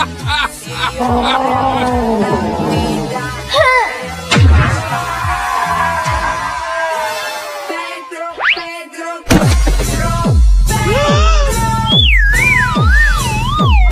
ha ha ha ha